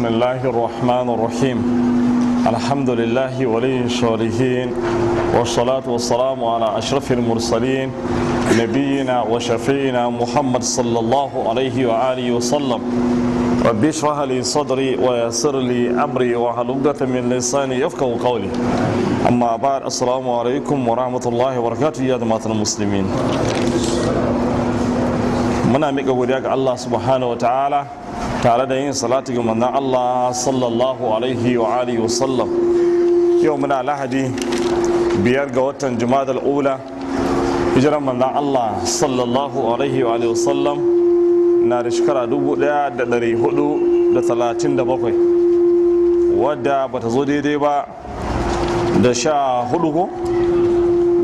بسم الله الرحمن الرحيم. الحمد لله ولي الصالحين والصلاة والسلام على أشرف المرسلين نبينا وشفينا محمد صلى الله عليه وآله وسلم. ربي اشرح لي صدري ويسر لي أمري واحلل عقدة من لساني يفقهوا قولي. أما بعد السلام عليكم ورحمة الله وبركاته يا جماعة المسلمين. muna miƙa godiya subhanahu wa ta'ala tare da yin salati ga manzon Allah sallallahu alaihi wa alihi wa sallam. Yau muna lahadi biyar ga watan jumadal ula. Hijiran manzon Allah sallallahu alaihi wa alihi wa sallam na da shekara dubu ɗaya da ɗari huɗu da talatin da bakwai wadda bata zo daidai ba da sha huɗu ko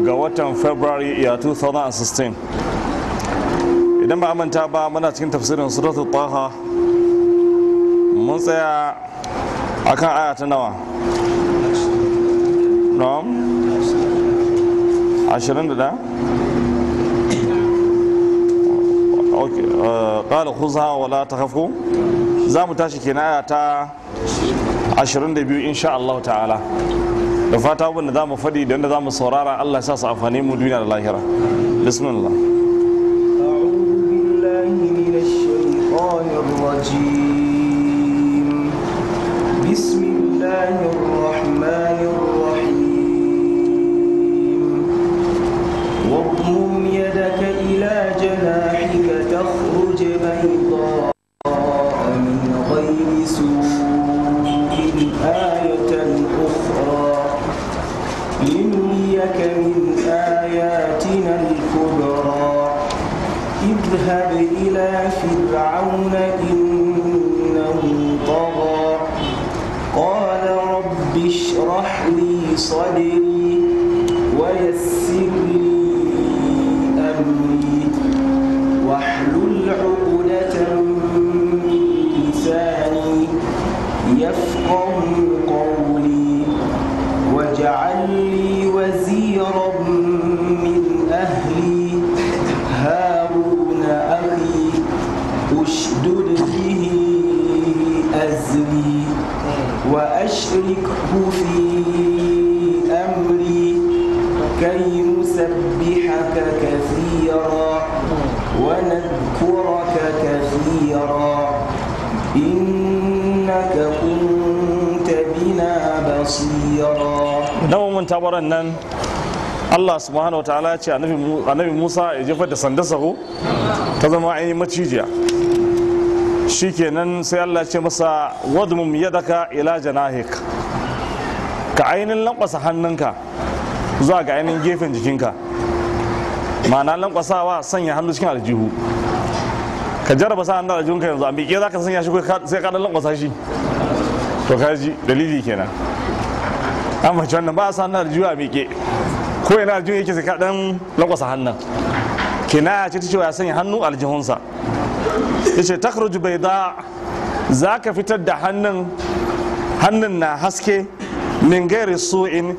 ga watan february ya 2016 idan ba manta ba muna cikin tafsirin suratul taha. mun tsaya akan aya ta nawa? No? 21 ƙala eh, kuzawa wala ta hafu za mu tashi ke aya ta 22 insha Allah ta'ala. Da fata abin za mu faɗi da yadda za mu saurara Allah ya sa su amfani mu duniya da lahira. Bismillah. واضمم يدك إلى جناحك تخرج بيضاء من غير سوء آية أخرى. لنريك من آياتنا الكبرى. اذهب إلى فرعون إنه طغى. قال رب اشرح لي صدري nawa mun tabaran nan Allah subhanahu wa ta'ala ya ce annabi Musa ya jefar da sandarsa ko ta zama ainihin macijiya. Shikenan sai Allah ya ce masa wadmum yadaka ila janahik. Ka ainihin lankwasa hannunka zuwa ga ainihin gefen jikinka. Ma'ana lankwasawa sanya hannu cikin aljihu. Ka jarraba sa hannun aljihunka yanzu a miƙe za ka sanya shi sai ka lankwasa shi. To ka ji dalili kenan. An mace wannan ba a sa hannun aljihu a miƙe. Ko yana aljihun yake sai ka dan lankwasa hannun. Kinaya ce ta cewa ya sanya hannu aljihunsa. Ya ce takhruju bai da za ka fitar da hannun hannun na haske min gairi su'in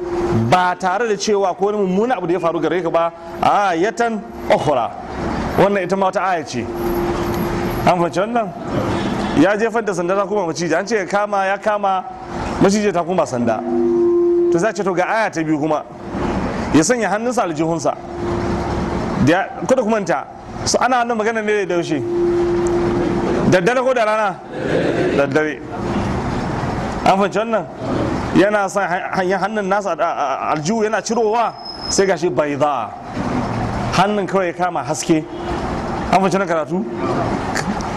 ba tare da cewa ko wani mummuna abu da ya faru gare ka ba a yatan ukhra. Wannan ita ma wata aya ce. An fahimci wannan? Ya jefar da sanda ta kuma maciji. An ce ya kama ya kama maciji ta kuma sanda. To za ce to ga aya ta biyu kuma ya sanya hannunsa aljihunsa. Da kada kuma ta su ana wannan magana ne da yaushe? Daddare ko da rana? Daddare. An fahimci wannan? Yana sa hanyar hannun nasa aljihu yana cirowa sai gashi bai za hannun kawai kama haske. An fahimci na karatu?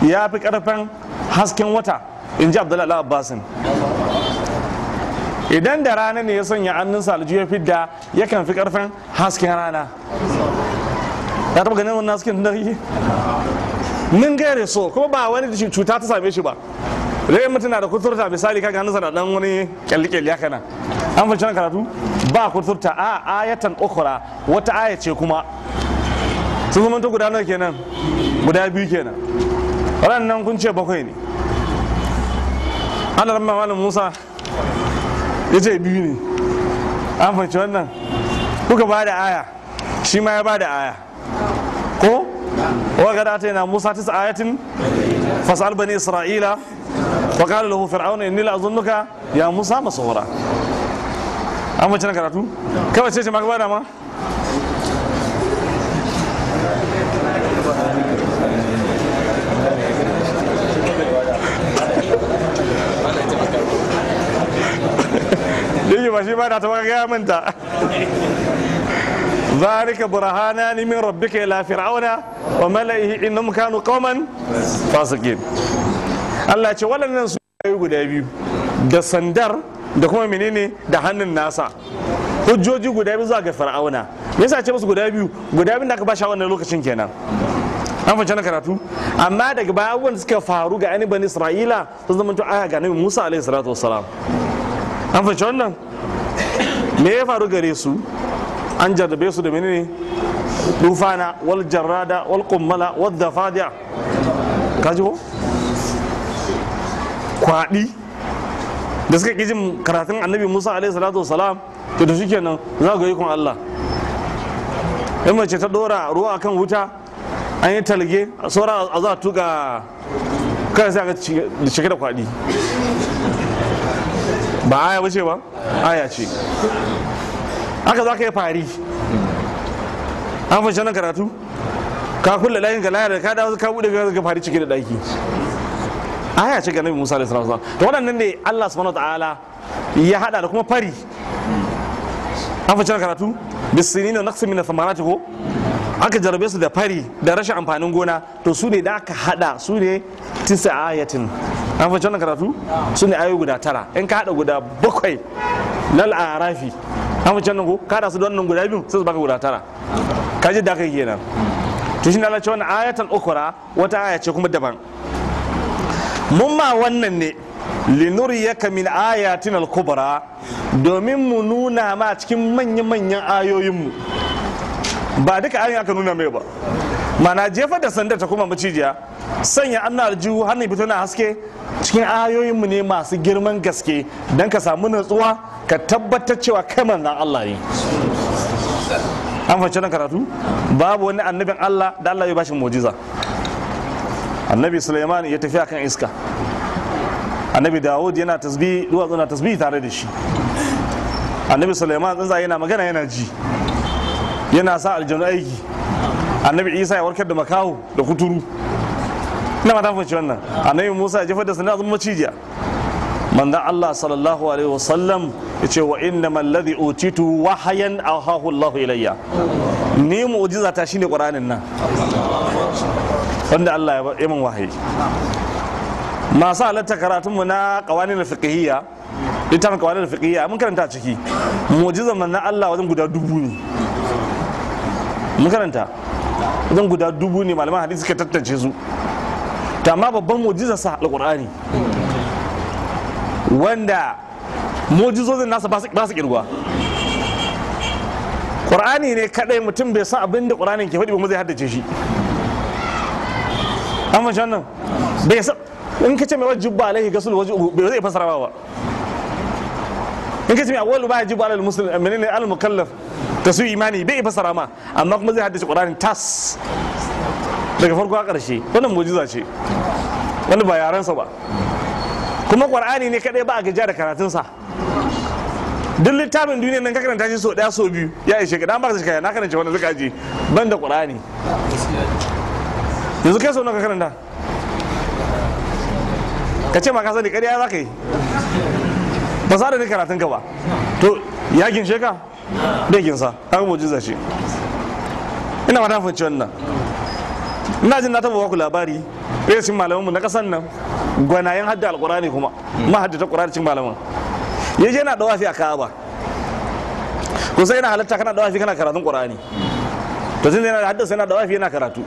Ya fi ƙarfin hasken wata in ji abdullahi abbasin idan da rana ne ya sanya hannunsa aljihu ya fidda yakan fi ƙarfin hasken rana. Ya taba ganin wannan hasken da yake min gaire so kuma ba wani cuta ta same shi ba. Rai mutum na da kuturta misali kaga hannunsa na dan wani kyalli-kyalli haka nan. An fahimci nan karatu? Ba kuturta. A ayatan ukhra wata aya ce kuma. Sun zama guda nawa kenan? Guda biyu kenan. Ran nan kun ce bakwai ne. Ana ramma malam musa. Ya ce biyu ne. An fahimci wannan? Kuka ba da aya. Shi ma ya ba da aya. Ko? Wa gada ta yana musa tisa ayatin fasal bani isra'ila wa qala lahu fir'auna inni la azunnuka ya musa masawara. An na karatu? Kawai ce ce ba da ma? yake ba shi ba da ta baka gaya manta ذلك برهانان من ربك إلى فرعون وملئه إنهم كانوا قوما فاسقين Allah ce waɗannan su yi guda biyu da sandar da kuma menene da hannun nasa hujjoji guda biyu zuwa ga fir'auna me yasa ce musu guda biyu guda biyu da aka ba shi a wannan lokacin kenan an fahimci na karatu amma daga baya abubuwan da suka faru ga ani bani isra'ila sun zama to aya ga nabi musa alaihi salatu wassalam An fahimci wannan? Me ya faru gare su? An jarrabe su da menene? Dufana wal jarrada wal kummala wal dafadiya. Kaji ko? Kwaɗi. Da suka ƙi jin karatun annabi musa alaihi salatu wasalam to da shikenan za ga ikon allah. In mace ta ɗora ruwa akan wuta an yi talge saura a za a tuka kai sai ga cike da kwaɗi. Ba aya bace ba? Aya ce. Haka za ka yi fari. An fashe nan karatu? Ka kulle ɗakin ka layar da ka dawo ka buɗe ka fari cike da ɗaki. Aya ce ga nabi musa alaihi salatu to waɗannan ne allah subhanahu ta'ala ya hada da kuma fari. An fashe nan karatu? Bisini na naqsi min thamarati ko? Aka jarabe su da fari da rashin amfanin gona. To su ne da aka hada su ne tisa ayatin. An fashe nan karatu? Su ne ayoyi guda tara. In ka hada guda bakwai lal arafi an fashe nan ko? Ka hada su da wannan guda biyu sai su baka guda tara. Ka ji da kai kenan. To shine Allah ce wannan ayatan ukura wata aya ce kuma daban. Mun ma wannan ne linuriyaka min ayatin al-kubra domin mu nuna ma cikin manya-manyan ayoyinmu ba duka ayoyin aka nuna mai ba. Mana jefa da sanda ta kuma macijiya sanya anna aljihu hannun fito na haske. Cikin ayoyinmu ne masu girman gaske. Don ka samu natsuwa ka tabbatar cewa kai manzan Allah ne. An fahimci nan karatu? Babu wani annabin Allah da Allah ya bashi mujiza. Annabi Sulaiman ya tafi akan iska. Annabi Dawud yana tasbih duwatsu na tasbih tare da shi. Annabi Sulaiman tsuntsaye yana magana yana ji. Yana sa aljanu aiki. Annabi Isa ya warkar da makaho da kuturu. Ina ma ta fahimci wannan. Annabi Musa ya jefar da sanda zama macijiya. Manzon Allah sallallahu alaihi wasallam ya ce wa inna malladhi utitu wahayan ahahu Allah ilayya. Ni mu'jiza ta shine Qur'anin nan. Wanda Allah ya min wahayi. Masu halatta karatun mu na qawanin fiqhiyya littafin qawanin fiqhiyya mun karanta ciki. Mu'jizan manzon Allah wajen guda dubu ne. Mun karanta. Wajen guda dubu ne malaman hadisi suka tattace su. Ta amma babban mu'jizar sa alqur'ani. Wanda mujizozin nasa ba su kirgwa ƙur'ani ne kadai mutum bai san abin da ƙur'anin ke faɗi ba zai haddace shi. An fashe wannan? Bai san in ka ce mai wajen jubba alaihi gasul wajen bai zai fasara ba. In ka ce mai awwalu ba ya jubba alal muslim menene al mukallaf ta su imani bai fasara ma amma kuma zai haddace ƙur'anin tas. Daga farko a ƙarshe. Wannan mujiza ce. Wani ba yarensa ba. Kuma ƙwar'ani ne kaɗai ba a gajiya da karatunsa. Duk littafin duniya nan ka karanta shi so ɗaya so biyu ya ishe ka. Dan ba ka shi na karanta wani zuka ji ban da ƙwar'ani yanzu kai so nawa ka karanta? Ka ce ma ka sani ƙarya za ka yi. Ba sa da ni karatun ka ba. To ya ginshe ka? Bai ginsa. Haka mujiza ce. Ina mata fahimci wannan. Ina jin na taɓa ku labari ɗaya cikin malamanmu na ƙasan nan gwanayen hadda alkurani kuma mahaddata kurani cin malaman. Ya je na dawafi a ka'aba. Ko sai yana halatta kana dawafi kana karatun qur'ani? To tun yana haddasa yana dawafi yana karatu.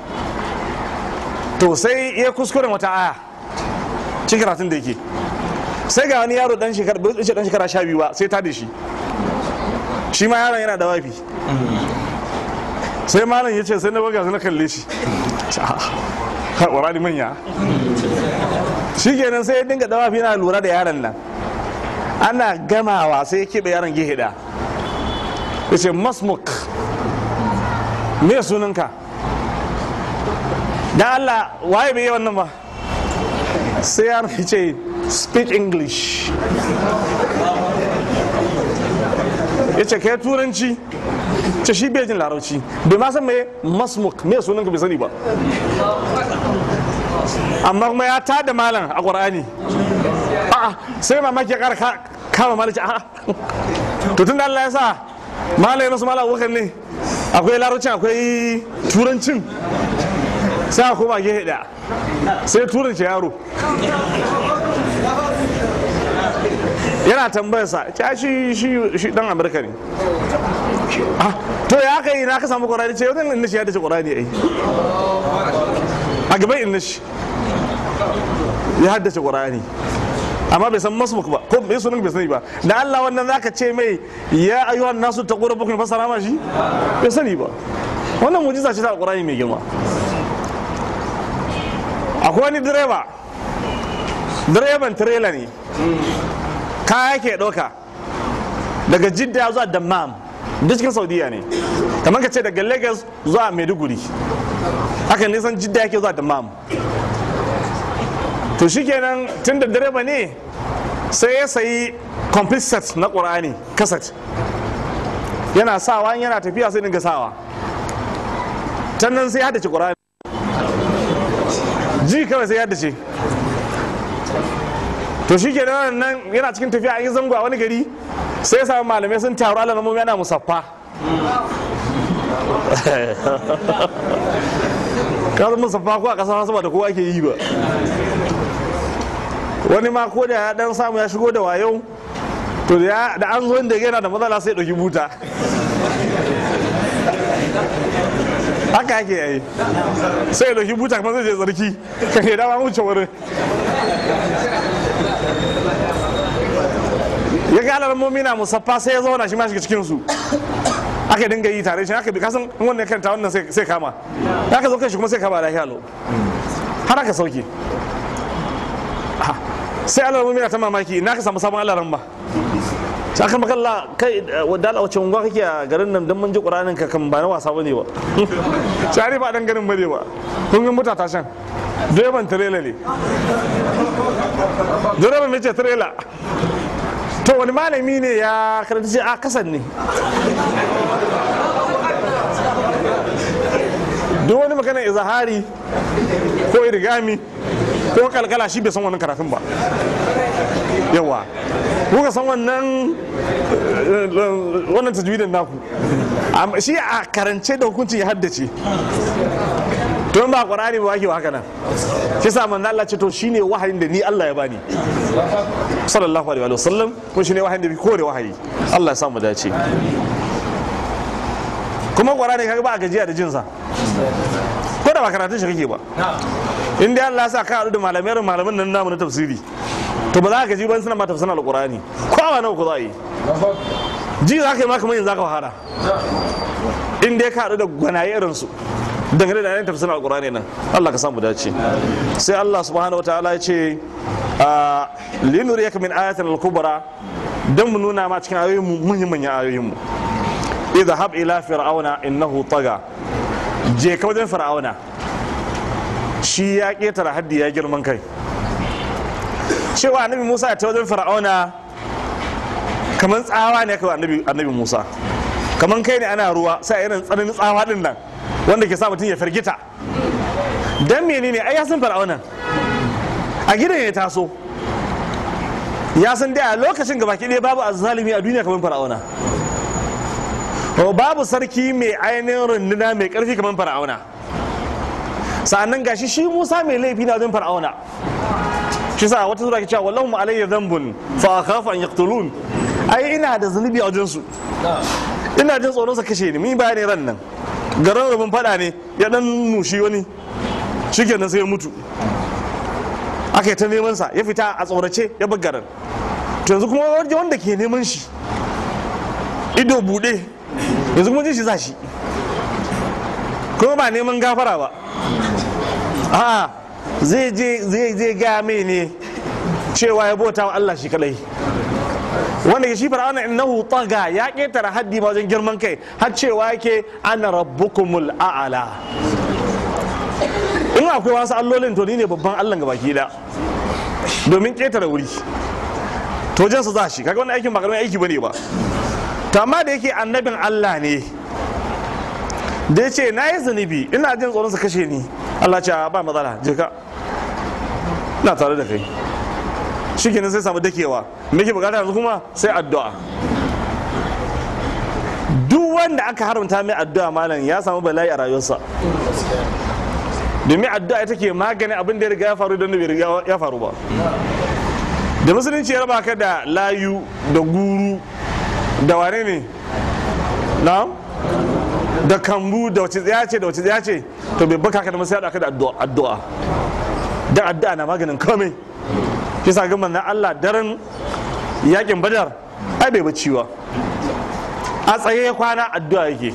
To sai ya kuskuren wata aya cin karatun da yake. Sai ga wani yaro dan shekara bai dan shekara sha biyu ba sai ta da shi. Shi ma yaron yana dawafi sai malam ya ce sai na buga sai na kalle shi. Ƙwarani manya? Shi kenan sai ya dinga dawafi yana lura da yaron nan. Ana gamawa sai ya keɓe yaron gehe da ya ce masmuk me sunanka? Dan Allah waye bai yi wannan ba? Sai yaron ya ce speak english. Ya ce kai turanci. Ce shi bai jin larabci. Bai ma san me masmuk me sunan ka bai sani ba. Amma kuma ya tada malam a ƙwarani a'a sai mamaki ya ƙara ka- kama malaki a'a. To tun da Allah ya sa malam masu malam abokan ne akwai larabcin akwai turancin. Sai a koma gehe ɗaya. Sai turanci yaro. Yana tambayarsa ta shi dan amurka ne? To ya kai na ka samu ƙwarani ce yau inda shi ya dace ƙwarani ai. A gaban inda shi ya haddace ƙwarani amma bai san masmuk ba ko bai sunan bai sani ba. Da Allah wannan zaka ce mai ya ayyuhan nasu taqu rabbakum fasara ma shi? Bai sani ba. Wannan mujiza ce ta alqur'ani mai girma. Akwai wani direba. Direban tirela ne. Kaya ke ɗauka. Daga jidda zuwa dammam. Duk cikin saudiya ne. Kamar ka ce daga lagos zuwa maiduguri. Haka nisan jidda yake zuwa dammam. To shikenan tun da direba ne sai ya sayi complete set na ƙur'ani kaset yana sawa yana tafiya sai dinga sawa. Can nan sai ya haddace ƙur'ani ji kawai sai ya haddace. To shi ke nan yana cikin tafiya an yi zango wani gari. Sai ya sami malamai sun taru ala namomi yana musaffa. Kasar musaffa ko a ƙasar hausa ba da kowa ke yi ba. Wani ma ko da ya dan samu ya shigo da wayo to da an zo inda yana da matsala sai ɗauki buta. Haka yake yayi sai ya ɗauki buta kamar zai je tsarki. Kan ya dama wuce wurin. Ya ga alamomi na musaffa sai ya zauna shi ma shiga cikin su aka dinga yi tare shi aka bi kasan wannan kanta wannan sai kama. Aka zo kai shi kuma sai kama lafiya lo har aka sauke. Sai alamomi na ta mamaki na ka samu sabon alaran ba? Sai aka makalla kai wadda ala wace unguwa kake a garin nan? Don mun ji ƙuranin ka kan ba na wasa ba ne ba. Shari ba dan garin ba ne ba. Kun ga mota ta shan. Direban tirela ne. Direban mai ce tirela? To wani malami ne ya karanta ce a kasan ne. Duk wani magana izahari ko irigami ko kalkala shi bai san wannan karatun ba. Yawa kuka san wannan wannan tajwidin naku. Shi a karance da hukuncin ya haddace. Don ba qur'ani ba wake wa haka nan? Shi sa manzo Allah ce to shine wahayin da ni Allah ya bani. Sallallahu alaihi wa sallam ko shine wahayin da bi kore wahayi. Allah ya samu dace. Kuma qur'ani kaga ba a gajiya da jinsa. Ko da ba karatun shi kake ba. In dai Allah sa ka haɗu da malamai malaman nan namu na tafsiri to ba za ka ji ban suna ma tafsirin alqur'ani. Ko ba nawa ku za a yi? Ji za ka yi ma kamar yanzu za ka wahala. In dai ka haɗu da gwanaye irin su. Dangane da yanayin tafsirin alqur'ani nan Allah ka samu dace. Sai Allah subhanahu wataala ya ce a linuriyaka min ayatin al-kubra dan mu nuna ma cikin ayoyin mu muhimman ayoyin mu. Idhhab ila fir'auna innahu taga. Je ka wajen fir'auna. Shi ya ketara haddi ya girman kai. Cewa annabi musa ya ta wajen fir'auna kamar tsawa ne kawai annabi musa. Kamar kai ne ana ruwa sai irin tsananin tsawa ɗin nan. Wanda ke sa mutum ya firgita. Dan menene? Ai ya san fir'auna a gidan ya taso. Ya san dai a lokacin gaba ɗaya babu azzalimi a duniya kamar fir'auna. Babu sarki mai ainihin runduna mai ƙarfi kamar fir'auna. Sa'annan gashi shi musa mai laifi na wajen fir'auna. Shi sa wata sura ke cewa wallahu alayya dhanbun fa akhafu an yaqtulun. Ai ina da zunubi a wajen su ina jin tsoron sa kashe ni. Mun bayani ran nan. Garin rubin fada ne ya dan nushi wani. Shikenan sai ya mutu. Aka yi ta neman sa ya fita a tsorace ya bar garin. To yanzu kuma wanda ke neman shi ido buɗe yanzu kuma jin shi za shi. Kuma ba neman gafara ba. A zai je zai je ga mai ne cewa ya bauta wa Allah shi kadai wanda ke shi fir'auna innahu taga ya ketara haddi ma wajen girman kai har cewa yake ana rabbukumul a'ala. In akwai wasu allolin to ni ne babban Allah ga baki da domin ƙetare wuri. To jinsu za shi. Kaga wannan aikin ba ƙaramin aiki ba ne ba. To amma da yake annabin Allah ne da ya ce na yi zunubi ina jin tsoron su kashe ni. Allah ce ba matsala je ka. Ina tare da kai. Shi kenan sai samu dakewa. Me ke buƙata yanzu kuma? Sai addu'a. Duk wanda aka haramta mai addu'a malam ya samu bala'i a rayuwarsa. Domin addu'a ita ke magani abin da ya riga ya faru don bai riga ya faru ba. Da musulunci ya raba ka da layu da guru da wane ne? Na da kambu da wace tsaya ce da wace tsaya ce? To bai baka ka da masu ka da addu'a da addu'a na maganin komai. Kisa ga manzon Allah daren yaƙin badar ai bai bacci ba. A tsaye ya kwana addu'a yake.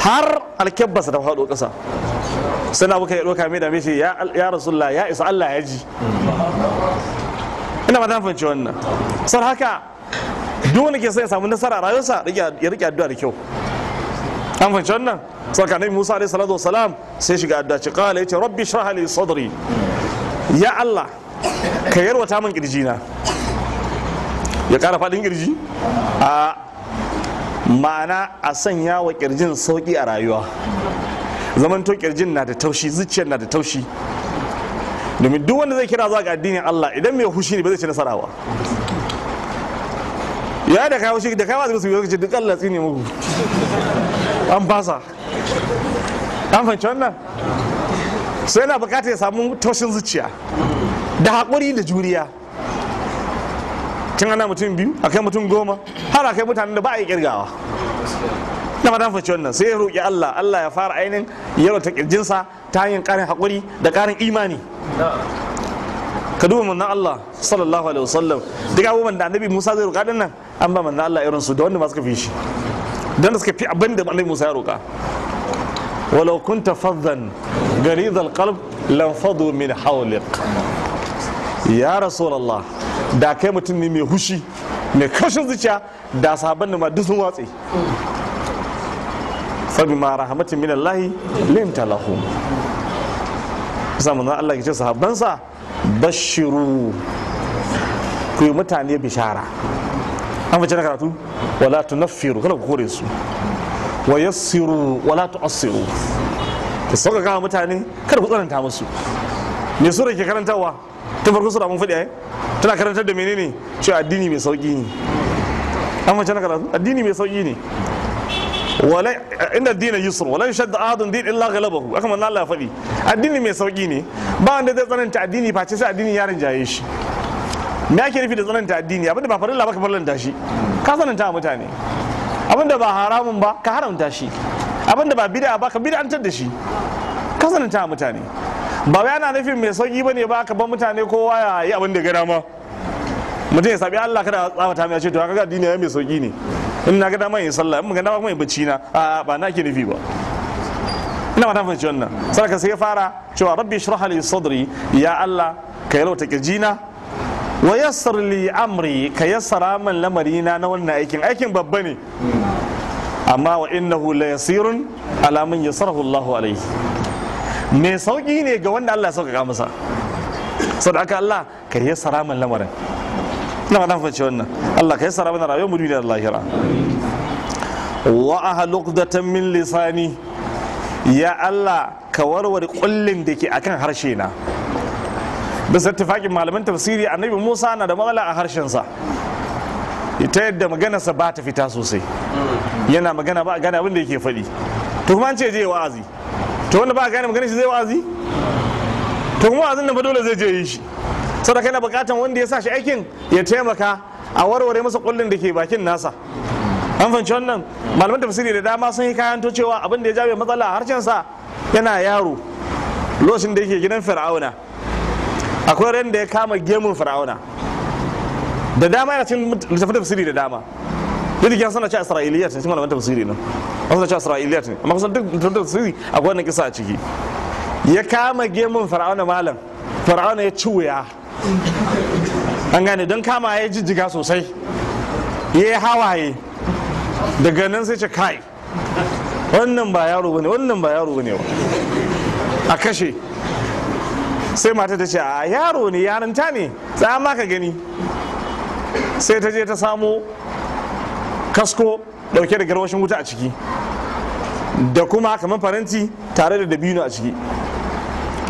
Har alkebbasa ta faɗo ƙasa. Sai na buka ya ɗauka mai da ce ya rasulullah ya isa Allah ya ji. Ina ba ta fahimci wannan. Sar haka duk wanda ke son ya samu nasara rayuwarsa ya riƙe addu'a da kyau. An fahimci wannan? Sarka nabi Musa alaihi salatu wasalam sai shiga addu'a ce qala ya ce rabbi shrah li sadri. Ya Allah ka yarwata min kirjina ya kara faɗin ƙirji a ma'ana a sanya wa ƙirjin sauƙi a rayuwa. Zaman to ƙirjin na da taushi zuciyar na da taushi. Domin duk wanda zai kira zuwa ga addinin Allah idan mai hushi ne ba zai ci nasara ba. Ya da kawo shi da kawo zai su yi ce duk Allah tsine muku. An fasa. An fahimci wannan? Sai yana buƙatar ya samu taushin zuciya. Da haƙuri da juriya. Tun ana mutum biyu? A kai mutum goma? Har a kai mutanen da ba a yi kirgawa na fatan fahimci wannan. Sai ya roƙi Allah. Allah ya fara ainihin yaro ta kirjinsa ta hanyar ƙarin haƙuri da ƙarin imani. Ka duba manzon Allah sallallahu alaihi wasallam. Duk abubuwan da annabi Musa zai roƙa ɗin nan an ba manzon Allah irin su da wanda ma suka fi shi. Dan suka fi abin da annabi Musa ya roƙa. Walau kunta faddan ghalid alqalb lam fadu min hawlik ya rasulullah da kai mutum ne mai hushi mai kashin zuciya da sahabban da ma duk sun watse. Fabi ma rahmatin min Allah linta lahum. Zamanin Allah ya ce sahabbansa bashiru ku yi mutane bishara. An fice na karatu? Wala tunaffiru kada ku kore su. Wa yassiru wala tu'assiru. Ku sauƙaƙa mutane kada ku tsananta musu. Me sura ke karantarwa? Ta farko sura mun faɗi ai. Tana karantar da menene? Cewa addini mai sauƙi ne. An fice na karatu? Addini mai sauƙi ne. Wala inda addini yusr wala yashadda ahadun din illa ghalabahu. Aka manzo Allah faɗi. Addini mai sauƙi ne. Ba wanda zai tsananta addini face sai addini ya rinjaye shi. Me ake nufi da tsananta addini? Abinda ba farilla ba ka farlanta shi. Ka tsananta mutane. Abinda ba haramun ba ka haramta shi. Abinda ba bid'a ba ka bid'antar da shi. Ka tsananta mutane. Ba wai ana nufin mai sauƙi ba ne ba ka ban mutane kowa ya yi abin da ga dama. Mutum ya sabi Allah kada tsawata mai ce to kaga addini ya mai sauƙi ne. In na ga dama yin sallah in ga dama kuma yin bacci na a ba na ke nufi ba. Ina mata fahimci wannan. Sai ya fara cewa rabbi shrah sadri ya Allah ka rauta kirjina wa yassar li amri ka yassara min lamarina na wannan aikin. Aikin babba ne. Amma wa innahu la yasirun ala man yassarahu Allahu alaihi me sauƙi ne ga wanda Allah sauƙaƙa masa. Saboda haka Allah ka yassara min lamarin. Ina ba fahimci wannan. Allah ka yassara mana rayuwar mu da lahira. Wa ahluqdatan min lisani. Ya Allah ka warware kullin da ke akan harshe na bisa tufaƙin malaman tafsiri annabi Musa na da matsala a harshensa. Ita yadda maganarsa ba ta fita sosai. Yana magana ba gane abin da yake faɗi. To kuma an ce je wa'azi. To wanda ba a gane maganar shi zai wa'azi? To kuma wa'azin nan ba dole zai je yi shi. Saboda kana bukatan wanda ya sa shi aikin ya taimaka a warware masa kullun da ke bakin nasa. An fahimci wannan? Malaman tafsiri da dama sun yi kayan to cewa abin da ya jabe matsala a harshensa yana yaro. Lokacin da yake gidan fir'auna. Akwai ran da ya kama gemun fir'auna. Da dama yana cikin littafin tafsiri da dama. Duk da sana cewa isra'iliyat ne cikin malaman tafsiri nan wasu cewa isra'iliyat ne amma kusan duk littafin tafsiri akwai wannan kisa a ciki. Ya kama gemun fir'auna malam fir'auna ya ci wuya. An gane don kama ya jijjiga sosai. Ya yi hawaye. Daga nan sai ce kai wannan ba yaro ba ne wannan ba yaro ba ne ba. A kashe. Sai mata ta ce a yaro ne yaranta ne za ma ka gani. Sai ta je ta samo kasko. Ɗauke da garwashin wuta a ciki da kuma kamar faranti tare da dabino a ciki.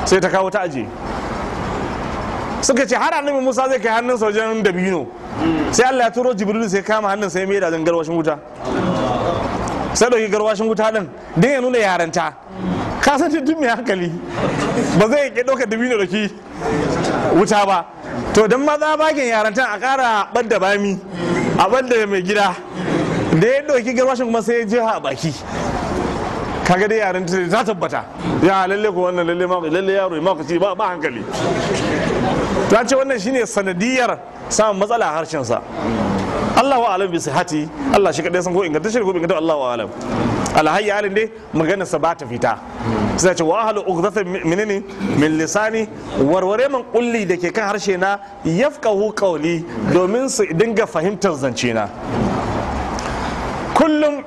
Sai ta kawo ta aje. Suka ce har annabi musa zai kai hannun wajen dabino. Sai allah ya turo jibril sai kama hannun sai mai da garwashin wuta. Sai ɗauki garwashin wuta din din ya nuna yaranta. Ka san duk mai hankali ba zai ke ɗaukar dabino da ki wuta ba. To don maza bakin yaranta a ƙara ɓadda bami a ɓadda mai gida. Da ya ɗauki garwashin kuma sai ya je a baki. Kaga dai yaren ta tabbata. Ya lalle ko wannan lalle ma lalle yaro ma kace ba ba hankali. Ta ce wannan shine sanadiyar samun matsala harshen sa Allah wa alam bi sihati Allah shi kadai san ko inganta shi ko inganta Allah wa alam. Alhayy alin dai maganar sa ba ta fita. Sai ce wa ahlu uqdata minni min lisani. Warware man kulli da ke kan harshe na yafqahu qawli domin su dinga fahimtar zance na kullum.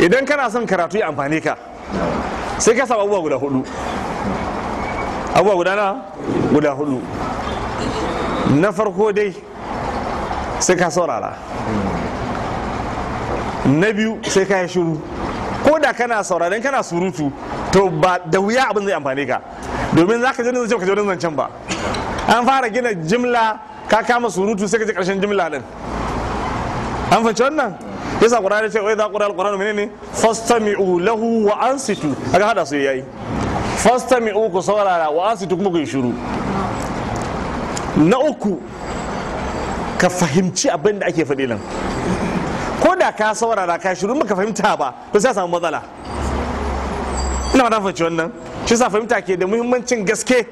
Idan kana son karatu ya amfane ka. Sai ka samu guda huɗu abubuwa guda na guda huɗu na farko dai sai ka saurara. Na biyu sai ka yi shiru. Ko da kana sauraren kana surutu to ba da wuya abin zai amfane ka. Domin za ka ji zancen ka ji zancen ba. An fara gina jimla ka kama surutu sai ka ji ƙarshen jimla din an fahimci wannan? Yasa qur'ani ce wai za qur'an qur'an menene? Fastami'u lahu wa ansitu. Kaga hada su yayi. Fastami'u ku saurara wa ansitu kuma ku yi shiru. Na uku ka fahimci abin da ake faɗi nan. Ko da ka saurara ka shiru baka fahimta ba to sai samu matsala. Ina ma fahimci wannan. Shi sa fahimta ke da muhimmancin gaske.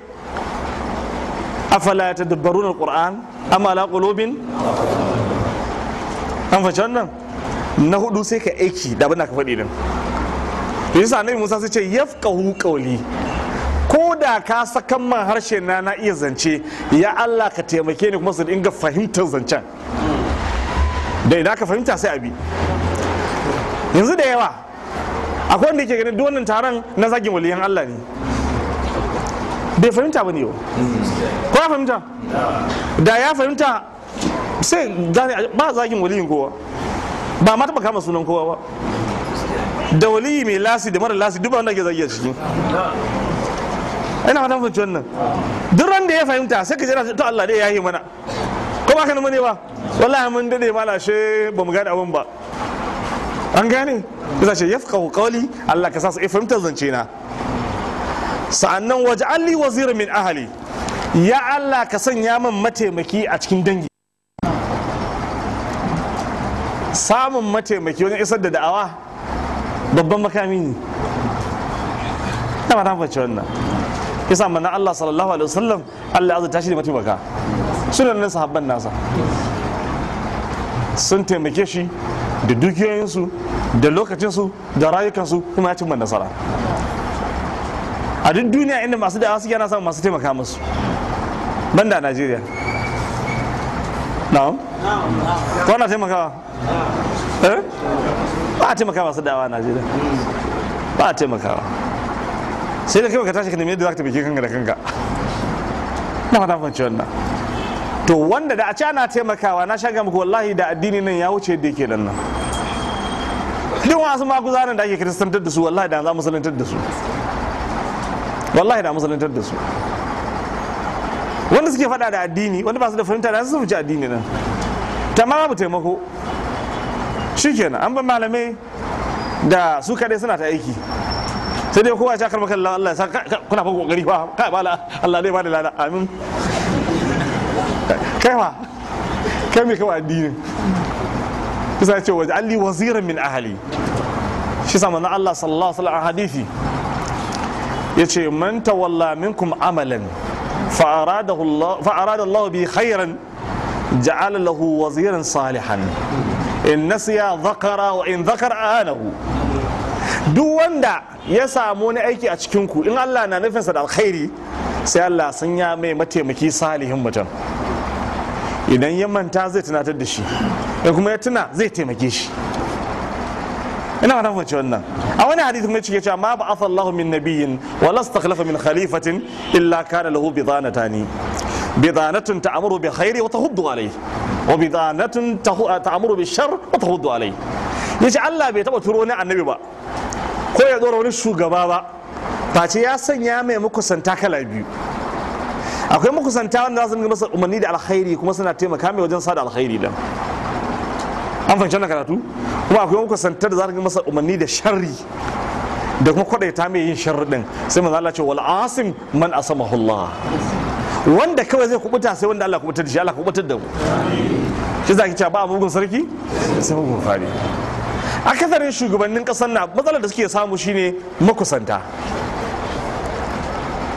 Afala tadabbaruna alquran amma ala qulubin? An fahimci wannan? Na huɗu sai ka aiki da abin da ka faɗi din. Yasa annabi Musa sai ce yafqahu qawli. Ko da ka sakan man harshe na na iya zance ya Allah ka taimake ni kuma su dinga fahimtar zancen. Da idan ka fahimta sai abi yanzu da yawa akwai wanda yake ganin wannan taron na zagin waliyan Allah ne. Bai fahimta ba ne yau. Ko ya fahimta? Da ya fahimta sai ba zagin waliyin kowa. Ba ma taɓa kama sunan kowa ba. Da waliyi mai lasi da mara lasi duk wanda ke zagi a ciki. Ina fatan fahimci wannan. Duk da ya fahimta sai ka jira to Allah dai ya yi mana. Ko ba ka nuna ne ba? Wallahi mun daɗe mala she ba mu gane abin ba. An gane? Yasa ce yafqahu qawli Allah ka sa su fahimtar zance na. Sa'annan waj'al li waziran min ahli. Ya Allah ka sanya min mataimaki a cikin dangi. Samun mataimaki wajen isar da da'awa babban makami ne. Ina ta fahimci wannan. Yasa manna Allah sallallahu alaihi wasallam Allah ya tashi da mataimaka. Sunan nan sahabban nasa. Sun taimake shi da dukiyoyinsu da lokacinsu da rayukansu kuma ya cimma nasara. A duk duniya inda masu da'awa suke ana samun masu taimaka musu. Banda Najeriya. Na'am? Ko na taimakawa eh? Ba a taimaka masu da'awa a Najeriya. Ba a taimakawa sai da kai ka tashi ka nemi yadda za ka taimake kanka da kanka. Na fata fahimci wannan. To wanda da a ci ana taimakawa na shaga muku wallahi da addini nan ya wuce yadda yake nan duk wasu maguzanan da ake kiristantar da su wallahi da za musulantar da su. Wallahi da musulantar da su. Wanda suke fada da addini wanda ba su da fahimta da su addini nan. Ta ma babu taimako. Shikenan an ban malamai da su kadai suna ta aiki. Sai dai kowa ya karma kan Allah ya kuna fa ƙoƙari fa. Kai bala Allah dai ba da lada. Amin. Kai fa kai me kawai addinin kusa ce waje alli waziran min ahali shi sa manzon Allah sallallahu alaihi wasallam hadisi ya ce man tawalla minkum amalan fa aradahu Allah fa arada Allah bi khairan ja'ala lahu waziran salihan in nasiya dhakara wa in dhakara anahu duk wanda ya samu wani aiki a cikinku in Allah na nufinsa da alkhairi sai Allah sun ya mai mataimaki salihin mutum idan ya manta zai tunatar da shi in kuma ya tuna zai taimake shi ina ma fahimci wannan a wani hadisi mai cike cewa ma ba'atha Allah min nabiyyin wa lastakhlafa min khalifatin illa kana lahu bidanatani bidanatun ta'muru bi khairi wa tahuddu alayhi wa bidanatun ta'muru bi shar wa tahuddu alayhi ya ce Allah bai taba turo ni annabi ba ko ya dora wani shugaba ba face ya sanya mai makusanta kala biyu akwai makusanta wanda za su masa umarni da alkhairi kuma suna taimaka mai wajen sada alkhairi din an fahimci wannan karatu kuma akwai makusantar da za su masa umarni da sharri da kuma kwadaita mai yin sharri din sai manzo Allah ce wal asim man asamahu wanda kawai zai kubuta sai wanda Allah kuɓutar da shi Allah kuɓutar da mu. Shi zaki cewa ba mugun sarki? Sai mugun fari. Akasarin shugabannin ƙasar na matsalar da suke samu shine makusanta.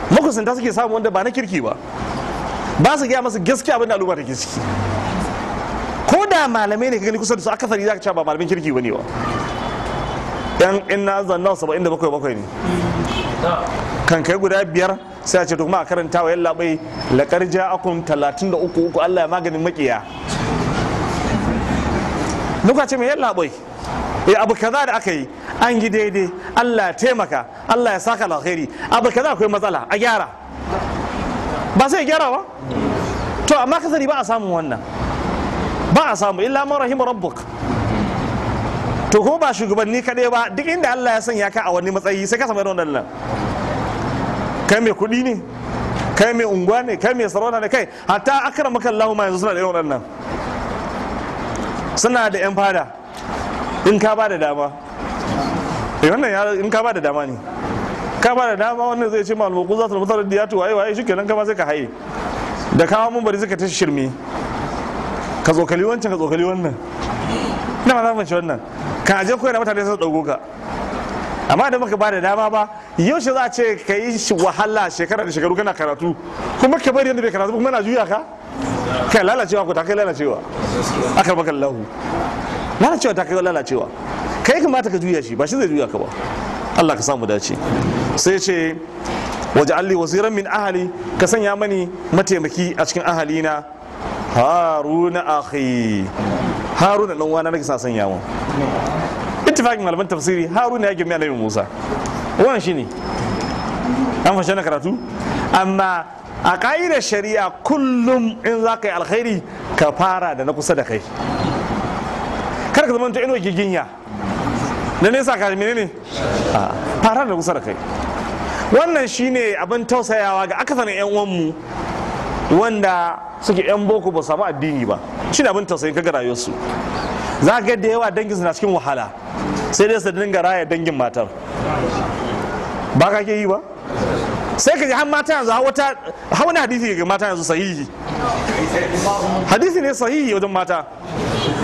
Makusanta suke samu wanda ba na kirki ba. Ba su gaya masu gaskiya abin da al'umma take ciki. Ko da malamai ne ka gani kusa da su akasari za ka cewa ba malamin kirki ba ne ba yan ina zanna saba'in da bakwai bakwai ne. Kan kai guda biyar sai ce to kuma a karanta wa yalla bai laƙar ja'akum talatin da uku uku Allah ya maganin makiya muka ce mai yalla bai eh abu kaza da aka yi an yi daidai Allah ya taimaka Allah ya saka alkhairi abu kaza akwai matsala a gyara. Ba sai gyara ba? To amma kasari ba a samun wannan. Ba a samu illa man rahim rabbuk. To kuma ba shugabanni kaɗai ba duk inda Allah ya sanya ka a wani matsayi sai ka samu irin wannan. Kai mai kuɗi ne? Kai mai unguwa ne? Kai mai sarauta ne? Kai hatta akramaka Allah ma yanzu suna da irin wannan suna da yan fada. In ka ba da dama. Eh wannan ya in ka ba da dama ne. Ka ba da dama wannan zai ce malamu ku za su fitar da yato waye waye shikenan ka ba sai ka haye. Da kawo mun bari suka ta shirme. Ka tsokali wancan ka tsokali wannan. Ina ma za mu ci wannan. Kan aje koyar mutane su ɗauko ka. Amma da maka ba da dama ba yaushe za a ce ka yi wahala shekara da shekaru kana karatu? Kuma ka bari yadda bai karatu kuma na juya ka? Kai lalacewa ko ta kai lalacewa? Aka baka lahu lalacewa ta kai lalacewa. Kai kamata ka juya shi ba shi zai juya ka ba. Allah ka samu dace. Sai ce waje alli wasiran min ahali ka sanya mani mataimaki a cikin ahalina. Haruna akhi. Haruna dan wana nake sa sanya mu ittifaqin malaman tafsiri haruna ya girme annabi musa. Wannan shine an fashe na karatu? Amma a ƙa'idar shari'a kullum in za ka yi alkhairi ka fara da na kusa da kai. Kar ka zama ta ino giginya. Da nesa ka menene? Fara da kusa da kai. Wannan shine abin tausayawa ga akasarin yan uwanmu wanda suke yan boko ba samu addini ba. Shine abin tausayin kaga rayuwarsu. Za ga da yawa dangin na cikin wahala. Sai dai su dinga raya dangin matar. Ba ka ke yi ba? Sai ka ji har mata yanzu wata har wani hadisi ga mata yanzu sahihi. Hadisi ne sahihi wajen mata.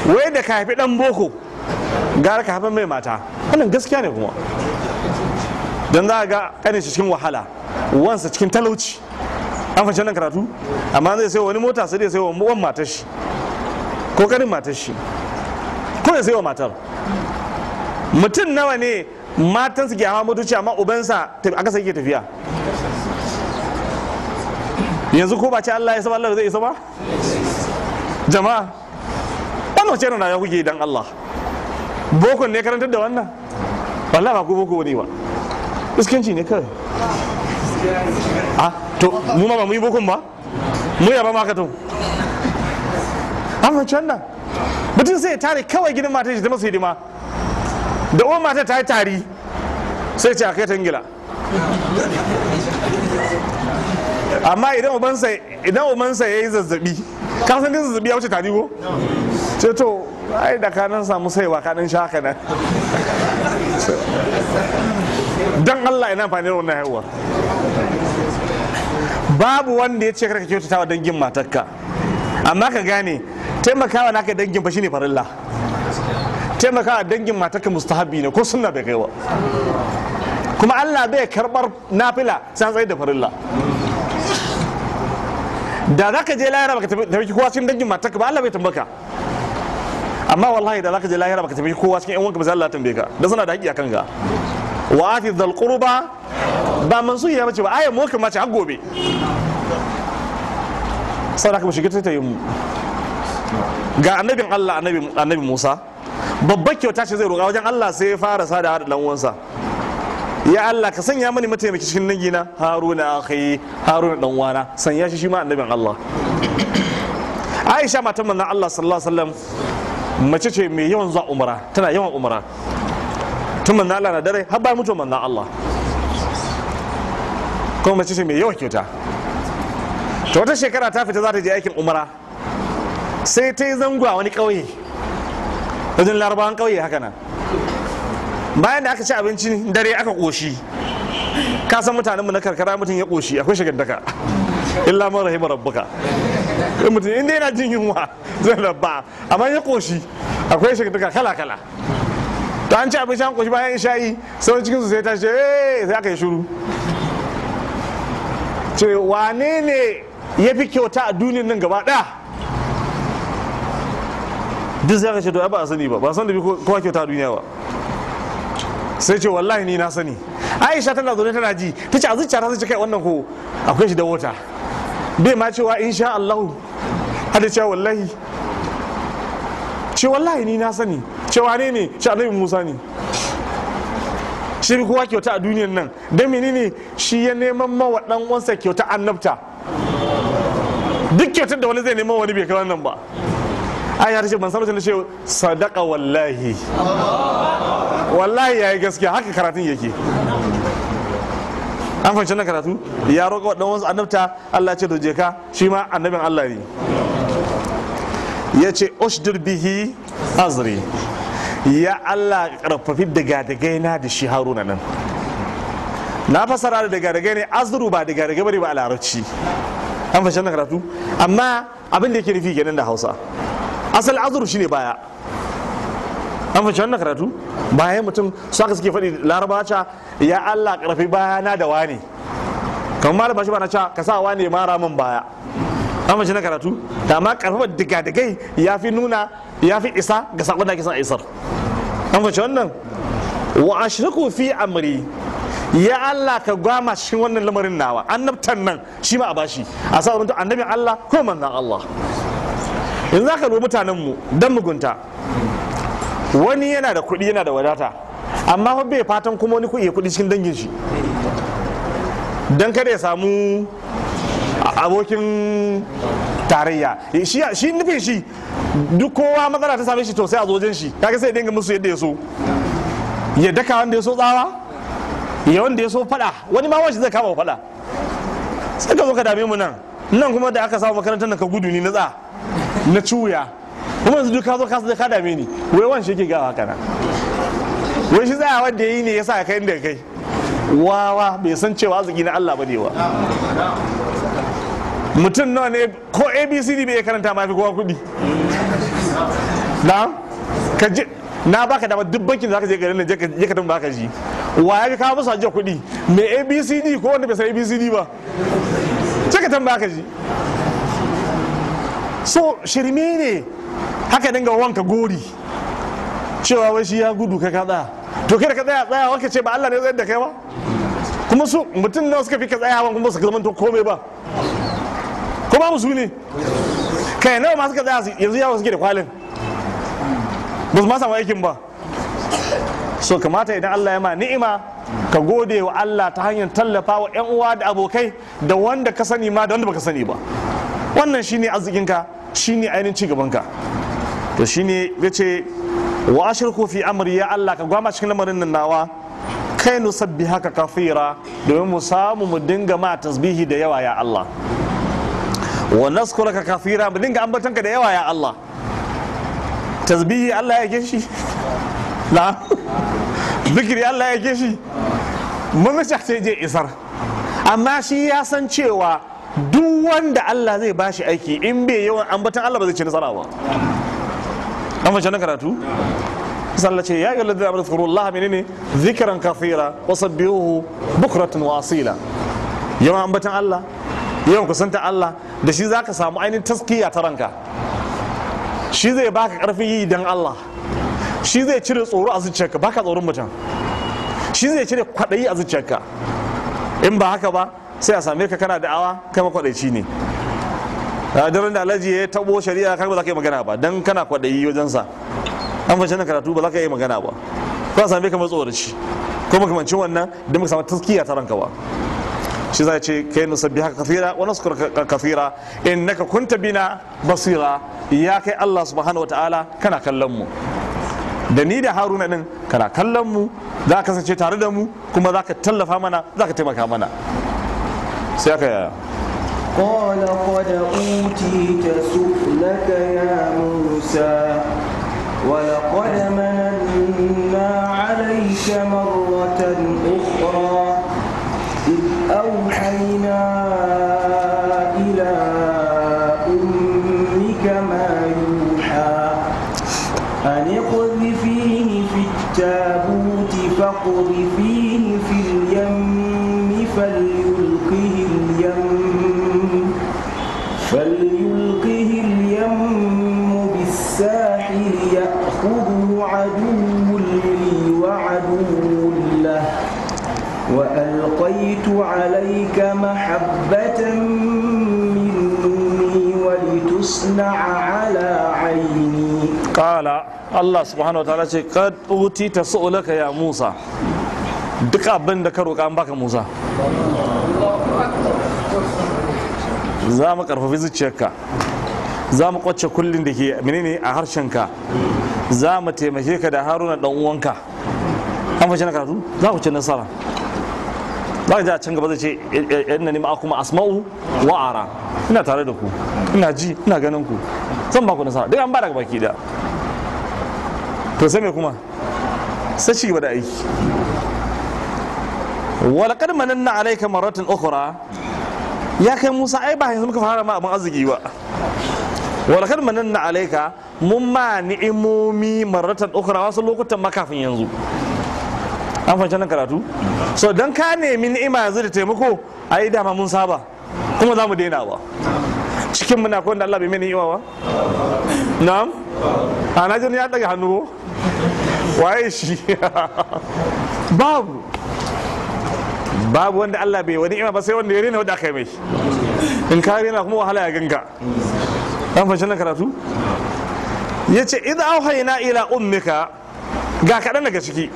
Wai da ka haifi dan boko gara ka haifi mai mata. Wannan gaskiya ne kuma. Don za a ga kanin shi cikin wahala wansa cikin talauci. An fashe nan karatu? Amma zai sai wani mota sai sai wa wan matar shi ko kanin matar shi. Ko ya sai wa matar. Mutum nawa ne matan su ke hawa motoci amma ubansa aka sai ke tafiya. Yanzu ko ba ce Allah ya saba Allah zai isa ba? Jama'a wannan wace rayuwa kuke dan Allah? Bokon ne karantar da wannan? Wallahi ba ku boko ne ba. Iskanci ne kawai. A to mu ma ba mu yi bokon ba? Mu ya ba ma ka to? Amma can nan. Mutum sai ya tare kawai gidan matar shi ta masa hidima. Da uwan matar ta yi tari sai ce a kai ta ingila. Amma idan ubansa idan ubansa yayi zazzaɓi ka san din zazzaɓi ya wuce tari ko? Ce to ai da ka nan samu saiwa ka dan sha haka nan. Dan Allah ina amfani da wannan haihuwa babu wanda ya ce kar ka kyautata wa dangin matarka. Amma ka gane taimakawa naka dangin fa shine farilla. Taimakawa dangin matarka mustahabi ne ko sunna bai kaiwa kuma Allah bai karɓar nafila sai tsaye da farilla. Da za ka je lahira baka tafi kowa cikin dangin matarka ba Allah bai tambaka amma wallahi da za ka je lahira baka tafi kowa cikin yan wanka ba sai Allah tambaye ka. Da suna da haƙƙi akan ka wa ati dhal qurba ba mansuhi ya bace ba ayan mu kuma ce har gobe. Saboda haka mu shiga ta yi mu. Ga annabin Allah annabi Musa. Babbar kyauta ce zai roƙa wajen Allah sai ya fara sada da dan ya Allah ka sanya mani mataimaki cikin dangina haruna akhi haruna dan sanya shi shi ma annabin Allah. Aisha matan manzon Allah sallallahu alaihi wasallam mace ce mai yawan zuwa umara tana yawan umara. Tun manzon Allah na dare har bayan mutuwar manzon Allah. Kuma mace ce mai yawan kyauta. Ta wata shekara ta fita za ta je aikin umara. Sai ta yi zango a wani ƙauye. Wajen larabawan ƙauye haka nan. Bayan da aka ci abinci dare aka ƙoshi. Ka san mutanenmu na karkara mutum ya ƙoshi akwai shagandaka illa man rahima rabbuka. In mutum inda yana jin yunwa zai rabba. Amma ya ƙoshi akwai shagandaka kala kala to an ci abinci an ƙoshi bayan isha'i sai wani cikinsu sai ta ce "Eh," sai aka yi shiru. Ce wane ne ya fi kyauta a duniyar nan gaba ɗaya? Duk sai aka ce to ba a sani ba. Ba san da bi kowa kyauta a duniya ba. Sai ce wallahi ni na sani. Aisha tana zaune tana ji. Ta ce a zuciya ta ce kai wannan ko akwai shi da wata bai ma cewa insha Allahu. Hada cewa wallahi. Ce wallahi ni na sani. Cewa ne ne? Shi annabi Musa ne. Shi bi kowa kyauta a duniyar nan. Don menene? Shi ya neman mawa dan uwansa kyauta annabta. Duk kyautar da wani zai neman wani bai kai wannan ba. Ai ya ce ban da ce sadaka wallahi. Wallahi yayi gaskiya haka karatun yake. An fahimci nan karatu? Ya roƙa wa wasu annabta Allah ce da je ka shi ma annabin Allah ne. Ya ce ushdur bihi azri. Ya Allah karfafi daga daga na da shi haruna nan. Na fasara da daga daga ne azru ba daga daga ba ne ba a larabci. An fahimci nan karatu? Amma abin da yake nufi kenan da Hausa. Asal azru shine baya. An fahimci wannan karatu? Bayan mutum su suke faɗi larabaca ya Allah ƙarfi bayana da wani kamar malam bashi ba na cewa ka sa wani mara min baya. An fahimci na karatu? Da ma ƙarfafa diga-digai ya fi nuna ya fi isa ga saƙon da ake son a isar. An fahimci wannan? Wa ashriku fi amri ya Allah ka gwama cikin wannan lamarin nawa annabtan nan shi ma a bashi. A sa mutum annabin Allah ko manzon Allah. Yanzu za ka dubi mutanenmu don mugunta. Wani yana da kuɗi yana da wadata amma fa bai fatan kuma wani kuɗi kuɗi cikin dangin shi. Don kada ya samu abokin tarayya. Shi nufin shi duk kowa matsala ta same shi to sai a zo wajen shi. Kaga sai dinga musu yadda ya so. Ya daka wanda ya so tsawa ya wanda ya so fada wani ma wani zai kama fada sai ka zo ka dame mu nan. Nan kuma da aka samu makarantar nan ka gudu ni na tsa na cuya. Kuma yanzu duk ka zo ka ka dame ni. Wai wan shi ke gawa haka nan wai shi tsaya wanda yayi ne yasa kai inda kai? Wawa bai san cewa arziki na Allah ba ne wa mutum nawa ne? Ko abcd bai karanta ma fi kowa kuɗi. Na ka na baka dama duk bankin da zaka je garin nan je ka tambaya ka ji. Wa ya kawo musu ajiya kuɗi? Mai abcd ko wanda bai san abcd ba? Je ka tambaya ka ji. So shirme ne. Haka dinga wanka gori. Cewa wai shi ya gudu ka ka tsaya. To kai da ka tsaya tsaya wanka ce ba Allah ne zai da kai ba? Kuma su mutum nawa suka fi ka tsayawa kuma su zama to komai ba? Ko ba su ne? Kai nawa ma suka tsaya yanzu yawa suke da kwalin? Ba su ma samu aikin ba. So kamata idan Allah ya ma ni'ima ka gode wa Allah ta hanyar tallafa wa 'yan uwa da abokai da wanda ka sani ma da wanda baka sani ba. Wannan shine arzikinka shine ainihin ci gabanka to shine ya ce wa ashirku fi amri ya Allah ka gwama cikin lamarin nan nawa. Kai nu sabbi haka kafira domin mu samu mu dinga ma tasbihi da yawa ya Allah. Wa naskuraka kafira mu dinga ambatanka da yawa ya Allah. Tasbihi Allah ya shi? Na zikiri Allah ya shi? Mun sai je isar. Amma shi ya san cewa duk wanda Allah zai bashi aiki in bai yawan ambatan Allah ba zai ci nasara ba. An fashe na karatu? Sallah ce ya yi lalata da zikru Allah menene? Zikiran kafira wa sabbihuhu bukratan wa asila. Yawan ambatan Allah yawan kusanta Allah da shi zaka samu ainihin taskiya ta ranka. Shi zai baka ƙarfin yi dan Allah. Shi zai cire tsoro a zuciyarka baka tsoron mutum. Shi zai cire kwaɗayi a zuciyarka. In ba haka ba sai a same ka kana da'awa kai makwaɗaici ne. A daren da alhaji ya tabo shari'a kai ba za ka yi magana ba dan kana kwaɗayi wajensa. An fashe na karatu ba za ka yi magana ba. Ko a same ka matsoraci. Ko makamancin wannan da muka samu taskiya ta ranka ba. Shi zai ce kai nusabbi haka kafira wa naskur kafira. Innaka kunta bina basira. Ya kai Allah subhanahu wataala kana kallon mu. Da ni da haruna din kana kallon mu. Za ka kasance tare da mu kuma za ka tallafa mana za ka taimaka mana. Sai قال قد أوتيت سؤلك يا موسى ولقد مننا عليك مرة أخرى إذ أوحينا إلى أمك ما يوحى أن اقذفيه في التابوت فاقذفيه فليلقه اليم بالساحل يأخذه عدو لي وعدو له وألقيت عليك محبة مني ولتصنع على عيني wa ta'ala ce kad uti ta su'ulaka ya Musa duk abin da ka roƙa an baka za mu karfafi zuciyarka za mu ƙwace kullum da ke menene a harshenka za mu taimake ka da haruna dan uwanka. An fashe na karatu? Za ku ci nasara. Za ka ji a can gaba zai ce yan nima kuma asma'u wa'ara ina tare da ku ina ji ina ganin ku. Zan ba ku nasara. Duk an ba daga baki da to sai me kuma? Sai ci gaba da aiki. Walaqad mananna alayka maratan ukhra ya kai Musa ai ba yanzu muka fara ma abin arziki ba. Walaqad mananna alayka mun ma ni'imomi maratan ukhra wasu lokutan makafin yanzu. An fahimci nan karatu? So dan ka nemi ni'ima yanzu da taimako ai dama mun saba kuma za mu daina ba. Cikin muna akwai wanda Allah bai mai ni'ima ba? Na'am? A na ya daga hannu ko? Waye shi? Babu. Babu wanda Allah bai wani ima ba sai wanda ya rena wanda aka yi mai in ka rena kuma wahala ya ganga an fashe nan karatu? Ya ce idan auhayna ila ummika ga kaɗan daga ciki.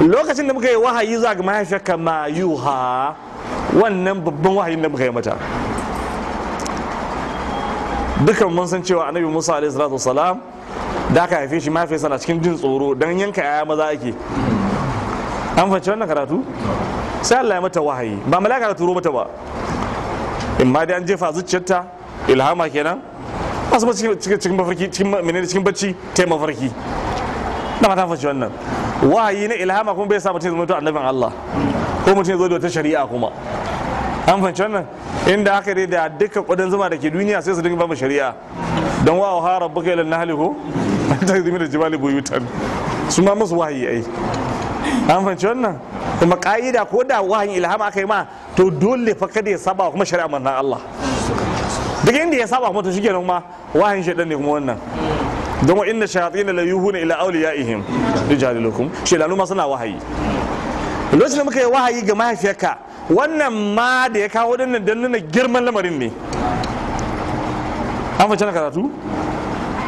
Lokacin da muka yi wahayi za ga mahaifiyarka ma yuha wannan babban wahayin da muka yi mata. Dukan mun san cewa annabi musa alaihi salatu wasalam da aka haife shi mahaifiyarsa na cikin jin tsoro don yanka yaya maza ake. An fahimci wannan karatu? Sai Allah ya mata wahayi. Ba malaka da turo mata ba. In ma dai an jefa zuciyarta ilhama kenan. Wasu cikin cikin mafarki cikin menene cikin bacci ta mafarki. Na mata fahimci wannan. Wahayi na ilhama kuma bai sa mutum ya zama annabin Allah. Ko mutum ya zo da wata shari'a kuma. An fahimci wannan? Inda aka dai da duka kuɗin zuma da ke duniya sai su dinga ba mu shari'a. Don wa ha rabbuka ila nahli ko ta zimi da jibali buyutan. Su ma musu wahayi ai. An fahimci wannan? Kuma ka'ida ko da wahayin ilhama aka yi ma to dole fa kada ya saba kuma shari'a manzon Allah. Duk inda ya saba kuma to shikenan ma wahayin shaidan ne kuma wannan. Don wa inna shayatin la yuhuna ila awliyaihim rijalilukum. Shaydanu ma suna wahayi. Lokacin da muka yi wahayi ga mahaifiyarka wannan ma da ya kawo ɗin nan don nuna girman lamarin ne. An fahimci karatu?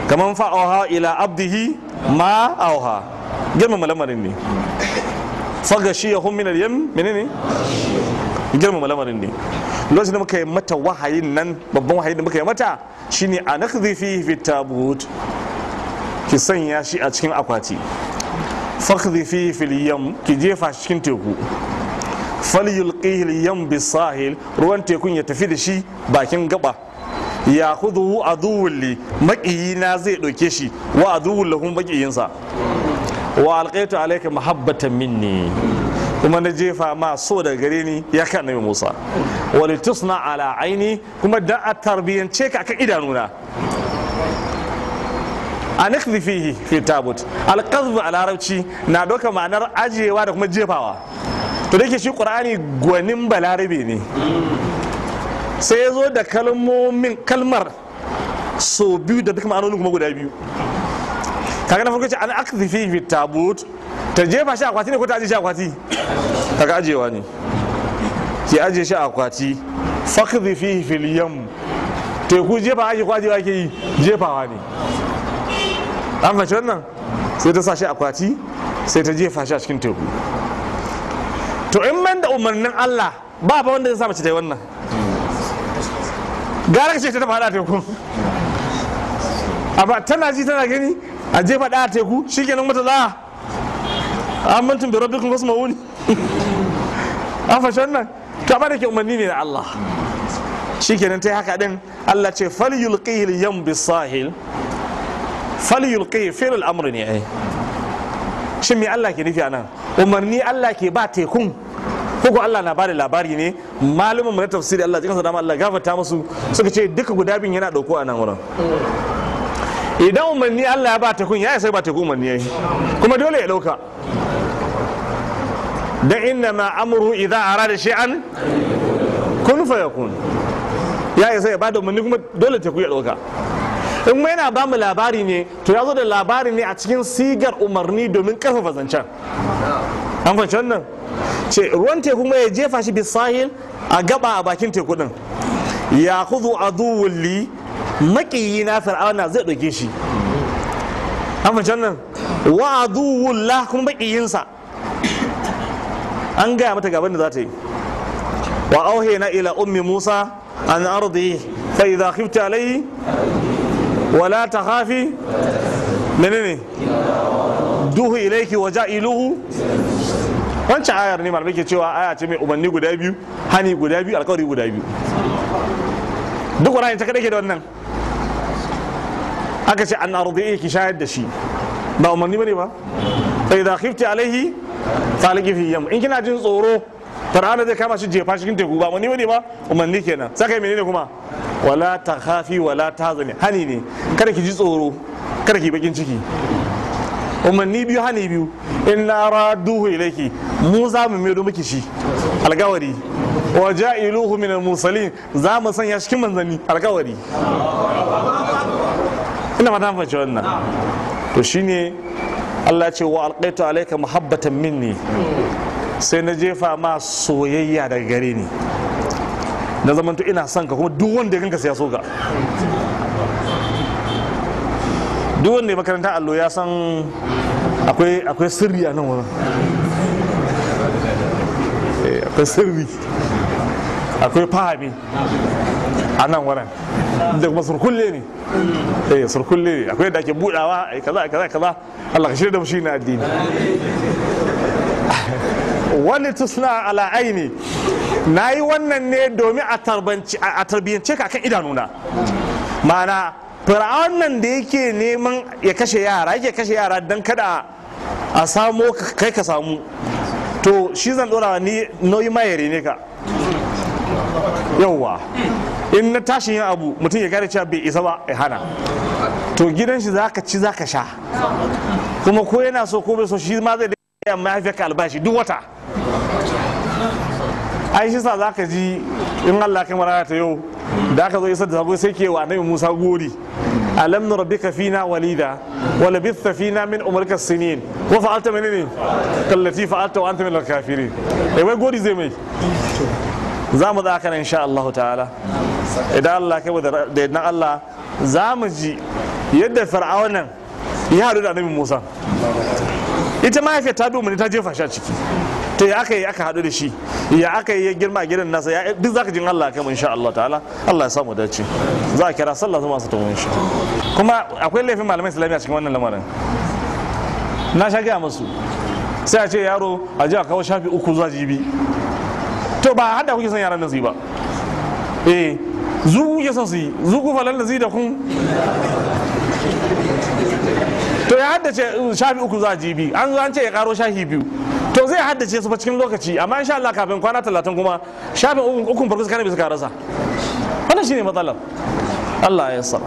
Kamar fa'auha ila abdihi ma auha. Girman lamarin ne. Faga shi ya min al-yam? Menene? Girman lamarin ne. Lokacin da muka yi mata wahayin nan babban wahayin da muka yi mata shine a nakzi fi fi tabut. Ki sanya shi a cikin akwati. Fakzi fi fil yam. Ki jefa shi cikin teku. Falyulqihi al-yam bisahil ruwan tekun ya tafi da shi bakin gaba. Ya khudhu aduwwun li. Maƙiyina zai ɗauke shi. Wa aduwwun lahum maƙiyinsa wa alqaitu alayka mahabbatan minni. Kuma na jefa ma so da gare ni ya kan nabi Musa. Wa litusna ala aini kuma da a tarbiyance ka kan idanuna. A nakzi fihi fi tabut. Alqazbu a larabci na doka ma'anar ajiyewa da kuma jefawa. To da shi qur'ani gwanin balarabe ne. Sai ya zo da kalmomin kalmar so biyu da duka ma'anonin kuma guda biyu. Kaga na farko ce an akzi fi fi tabut. Ta jefa shi akwati ne ko ta aje shi akwati? Kaga ajewa ne. Ki aje shi akwati. Fakzi fi fil yam. Teku jefa ake ko ajewa ake yi? Jefawa ne. An fahimci wannan? Sai ta sa shi akwati sai ta jefa shi a cikin teku. To in man da umarnin Allah ba ba wanda zai sa mace ta yi wannan. Gara ka ce ta faɗa teku. Amma tana ji tana gani a jefa ɗaya teku shi kenan mata za a amintum bi rabbikum wasma'uni an fashe wannan. To amma da ke umarni ne da Allah. Shikenan ta yi haka din Allah ce falyulqihi al-yam bis-sahil. Falyulqihi fi'l al-amr ne ai shin me Allah ke nufi a nan umarni Allah ke ba tekun. Ko Allah na ba da labari ne? Malumin na tafsiri Allah cikin dama Allah gafarta musu. Suka ce duka guda bin yana ɗauko a nan wurin. Idan umarni Allah ya ba tekun ya sai ba tekun umarni yayi. Kuma dole ya ɗauka dan inna ma amru idza arada shay'an kun fayakun. Ya isa ya ba da umarni kuma dole teku ya ɗauka in ma yana ba mu labari ne to ya zo da labari ne a cikin sigar umarni domin ƙarfafa zancen. An fahimci wannan? Ce ruwan teku kuma ya jefa shi bisahil a gaba a bakin teku din ya kuzu aduwwun li maƙiyi na fir'auna zai ɗauke shi. An fahimci wannan? Wa aduwwun la kuma maƙiyinsa an gaya mata gaban da za ta yi. Wa auhayna ila ummi musa an ardi fa idha khifta alayhi wala takhafi. Menene? Duhu ilayki wa ja'iluhu. Wancan ayar ne malamai ke cewa aya ce mai umarni guda biyu hani guda biyu alkawari guda biyu. Duk wani ta kadai ke da wannan. Aka ce an ardi ki shayar da shi. Ba umarni ba ne ba? Fa idha khifti alaihi falaki fi yam. In kina jin tsoro fir'auna zai kama shi jefa cikin teku. Ba wani ba ne ba? Umarni kenan. Saka menene kuma? Wala ta khafi wala ta zane hani ne. Kada ki ji tsoro. Kada ki bakin ciki. Umarni biyu hani biyu. In na raduhu ilaiki mu za mu maido miki shi. Alkawari. Wa ja'iluhu min al-mursalin za mu sanya cikin manzanni. Alkawari. Ina mata fahimci wannan. To shine Allah ce wa alqaitu alayka muhabbatan minni. Sai na jefa ma soyayya daga gare ni. Na zamanto ina son ka kuma duk wanda ya ganka sai ya so ka. Duk wanda ya makaranta allo ya san akwai akwai sirri a nan wurin. Eh, akwai sirri. Akwai fahimi a nan wurin. Da kuma surkulle ne. Eh surkulle ne. Akwai da ake budawa ai kaza kaza kaza. Allah ka shirya da mu na addini. Wani tusna ala aini. Na yi wannan ne domin a tarbiyyance ka kan idanuna. Ma'ana fir'aun nan da yake neman ya kashe yara yake kashe yara don kada a samo kai ka samu. To shi zan dora ni nauyi mayare ne ka. Yauwa. In na tashi yin abu mutum ya gane cewa bai isa ba ya hana. To gidan shi zaka ci zaka sha. Kuma ko yana so ko bai so shi ma zai da mahaifiyarka albashi duk wata. Ai shi sa za ka ji in Allah kai marana ta yau da aka zo isar da sabo sai ke wa annabi Musa gori. Alam nurabbika fina walida wa labitha fina min umrika sinin. Wa fa'alta menene? Kallati fa'alta wa anta min al-kafirin eh wai gori zai mai? Za mu zaka nan insha Allah ta'ala. Idan Allah kai da idan Allah za mu ji yadda fir'aunan ya haɗu da annabi Musa. Ita mahaifiyar ta bi umarni ta jefa shi a ciki. To ya aka yi aka haɗu da shi? Ya aka yi girma a gidan nasa? Ya duk zaka jin Allah kai insha Allah ta'ala Allah ya samu dace. Za a kira sallah zuma su tumun shi kuma akwai laifin malamai islamiyya cikin wannan lamarin. Na sha gaya musu. Sai a ce yaro a ji a kawo shafi uku zuwa jibi. To ba hada kuke son yaran nan su yi ba? Eh zuku kuke son su yi? Zuku falan da zai da kun to ya haddace shafi uku za jibi an zo an ce ya karo shafi biyu. To zai haddace su fa cikin lokaci amma insha Allah kafin kwana talatin kuma shafin ukun farko kana bisa rasa wannan shine matsalar. Allah ya sara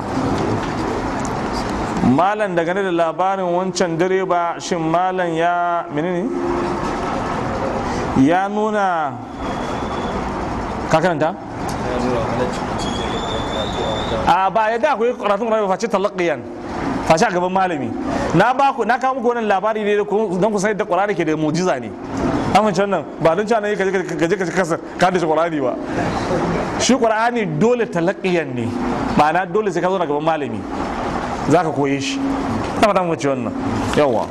malam daga da labarin wancan direba shin malam ya menene? Ya nuna ka karanta? A ba ya da akwai karatun rabi face talaqiyan. Face a gaban malami. Na ba ku na kawo muku wannan labari ne don ku san da qur'ani ke da mujiza ne. Amince wannan? Ba don cewa ne ka je ka kasa ka da qur'ani ba. Shi qur'ani dole talaqiyan ne. Ma'ana dole sai ka zo na gaban malami. Za ka koye shi. Na fata mu wannan. Yawa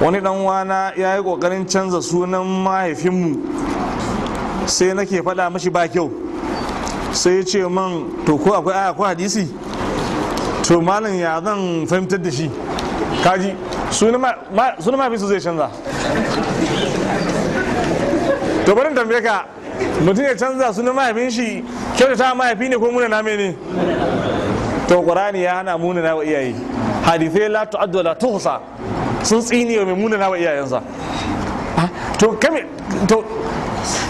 wani dan wana ya yi ƙoƙarin canza sunan mahaifinmu. Sai nake faɗa mashi ba kyau. Sai ya ce man to ko akwai aya ko hadisi? To malam ya zan fahimtar da shi? Kaji sunan mahaifinsu zai canza. To barin tambaye ka mutum ya canza sunan mahaifin shi kyautata mahaifi ne ko muna na ne to qur'ani ya hana muna na wa iyaye. Hadithai la tu'addu la tuhsa. Sun tsini wa mai na wa iyayensa to kame to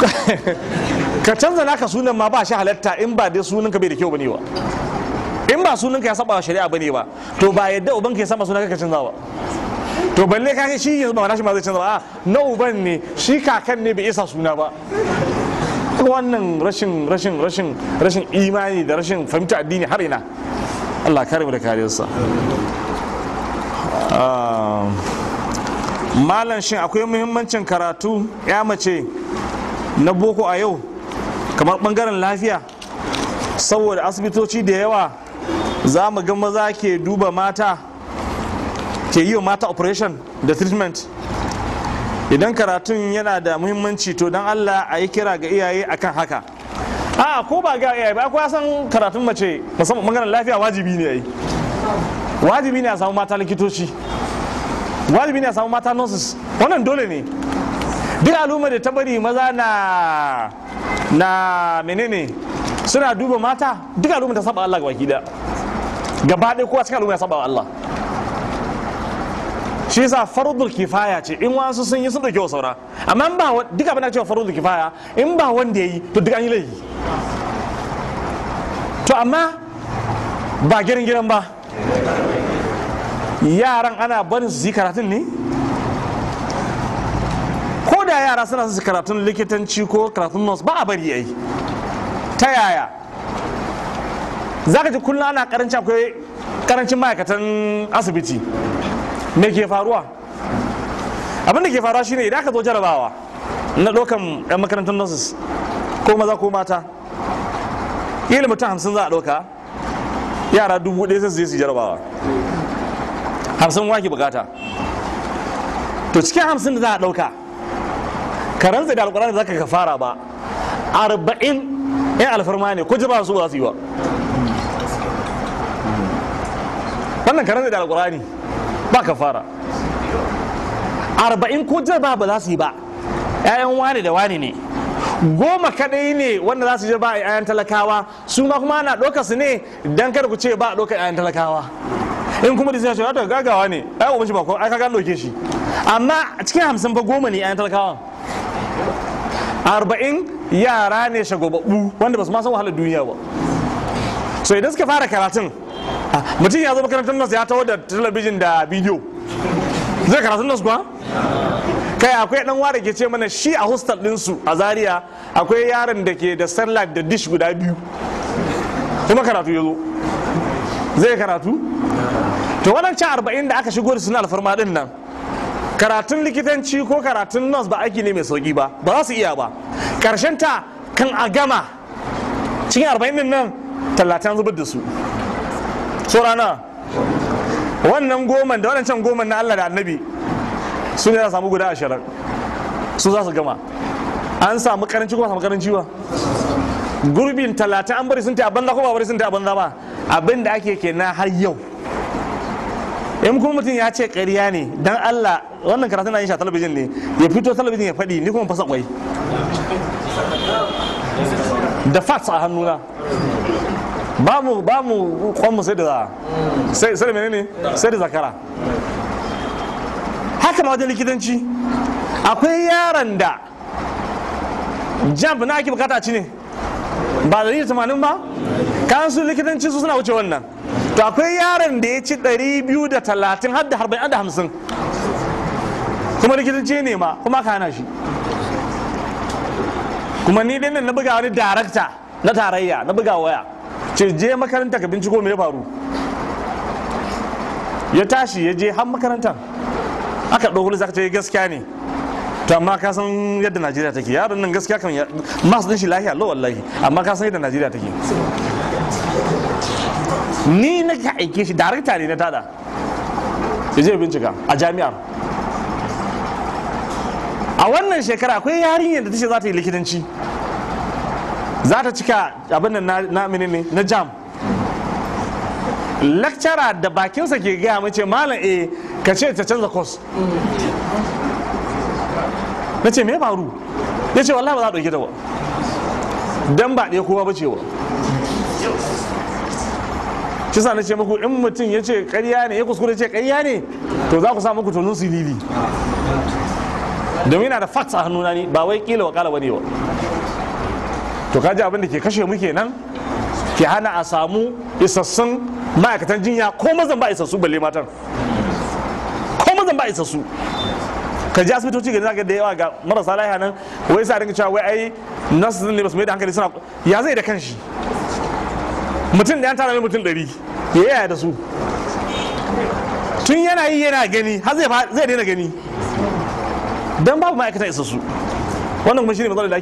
ka canza naka sunan ma ba shi halatta in ba dai sunan ka bai da kyau ba ne ba. In ba sunan ka ya saba shari'a ba ne ba to ba yadda uban ka ya saba sunan ka canza ba. To balle ka shi yanzu ba nashi ma zai canza ba. A na uban ne shi kakan ne bai isa suna ba. Wannan rashin rashin rashin rashin imani da rashin fahimta addini har ina. Allah kare mu da kariyarsa. Malam shin akwai muhimmancin karatu ya mace na boko a yau kamar ɓangaren lafiya? Saboda asibitoci da yawa za mu ga maza ke duba mata ke yi wa mata operation da treatment. Idan karatun yana da muhimmanci to don allah a yi kira ga iyaye akan haka. A ko ba ga iyaye ba ko ya san karatun mace musamman ɓangaren lafiya wajibi ne yi. Wajibi ne a samu mata likitoci. Wajibi ne a samu mata nurses. Wannan dole ne. Duk al'umma da ta bari maza na na menene suna duba mata duk al'umma ta saba Allah baki da gaba ɗaya kowa cikin al'umma ya saba Allah. Shi yasa farudul kifaya ce. In wasu sun yi sun ɗauke saura. Amma ba duk abin da cewa farudul kifaya in ba wanda yayi to duk an yi laifi. To amma ba girin giran ba. Yaran ana barin su yi karatun ne? Ko da yara suna su karatun likitanci ko karatun nurse ba a bari yayi. Ta yaya? Za ka ji kullum ana karanci akwai ƙarancin ma'aikatan asibiti. Me ke faruwa? Abin da ke faruwa shine idan aka zo jarabawa na ɗaukan 'yan makarantar nurses ko maza ko mata ila mutum hamsin za a ɗauka yara dubu ɗaya sai su je su jarabawa. Hamsin wake buƙata? To cikin hamsin da za a ɗauka ka rantsa da alƙur'ani zaka ka fara ba. Arba'in yan alfarma ne ko jama'a su ba za su yi ba. Wannan ka rantsa da alƙur'ani ba ka fara. Arba'in ko jama'a ba za su yi ba. 'ya'yan wani da wani ne. Goma kadai ne wanda za su je ba a 'ya'yan talakawa su ma kuma ana ɗaukar su ne dan kada ku ce ba a ɗaukar 'ya'yan talakawa. In kuma da sai ce ta gagawa ne. Ai uban shi ba ko ai kaga ɗauke shi. Amma cikin hamsin fa goma ne 'ya'yan talakawa arba'in yara ne shagobabbu wanda ba su ma san wahalar duniya ba. So idan suka fara karatun mutum ya zo makarantar nasu ya taho da talabijin da bidiyo. Zai karatun nasu kuwa? Kai akwai dan ware ke ce mana shi a hostel ɗinsu a zaria akwai yaron da ke da starlight da dish guda biyu. Kuma karatu ya zo. Zai karatu? To waɗancan arba'in da aka shigo da suna alfarma ɗin nan karatun likitanci ko karatun nurse ba aiki ne mai sauƙi ba ba za su iya ba. Karshen ta kan a gama cikin arba'in ɗin nan talatin zubar da su. So rana wannan goman da waɗancan goman na Allah da annabi su ne za samu guda ashirin. Su za su gama. An samu karanci ko samu karanci ba? Gurbin talatin an bari sun ta banza ko ba bari sun ta banza ba? Abin da ake kenan har yau. In kuma mutum ya ce ƙarya ne dan Allah wannan karatun na yin shi a talabijin ne ya fito talabijin ya faɗi ni kuma fasa kwai da fats a hannuna. Ba mu ba mu kwanmu sai da sai da menene? Sai da zakara. Haka ma wajen likitanci. Akwai yaron da jump na ake buƙata ci ne. Ba da tamanin ba? Kan su likitanci su suna wuce wannan. To akwai yaron da ya ci 230 har da 40 da 50 kuma likitanci ne ma kuma ka hana shi. Kuma ni ɗin nan na buga wani darakta na tarayya na buga waya. Ce je makaranta ka binciko me ya faru. Ya tashi ya je har makarantar. Aka ɗauko zaka ce gaskiya ne. To amma ka san yadda najeriya take. Yaron nan gaskiya kan masu din shi lahiya lo wallahi. Amma ka san yadda najeriya take. Ni na ka aike shi darakta ne na tada. Ya je bincika a jami'ar a wannan shekara akwai yarinyar da ta za ta yi likitanci. Za ta cika abin nan na- menene na jam. Lecturer da bakinsa ke gaya mace malam eh ka ce ta canza course. Na ce me faru? Ya ce wallahi ba za a ɗauki ta ba. Dan ba ɗaya kowa ba ce ba. Shi sa na ce muku in mutum ya ce ƙarya ne ya kuskure ce ƙarya ne to za ku sa muku tonun silili. Domin yana da facts a hannuna ni ba wai kila wa kala ba ne ba. To kaji abin da ke kashe mu kenan? Ke hana a samu isassun ma'aikatan jinya ko mazan ba isassu balle matan. Ko mazan ba isassu. Ka ji asibitoci gani zaka da yawa ga marasa lafiya nan wai sa dinga cewa wai ai nasu ne ba su mai da hankali suna ya zai da kanshi? Mutum da ya tara mai mutum ɗari. Ya yaya da su? Tun yana yi yana gani har zai zai daina gani. Don babu ma'aikata isassu. Wannan kuma shine matsalar da